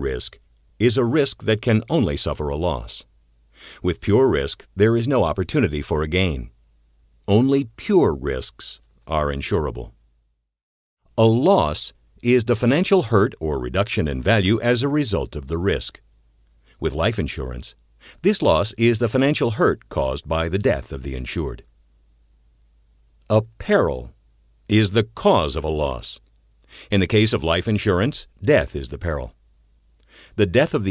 risk is a risk that can only suffer a loss. With pure risk, there is no opportunity for a gain. Only pure risks are insurable. A loss is the financial hurt or reduction in value as a result of the risk. With life insurance, this loss is the financial hurt caused by the death of the insured. A peril is the cause of a loss. In the case of life insurance, death is the peril. The death of the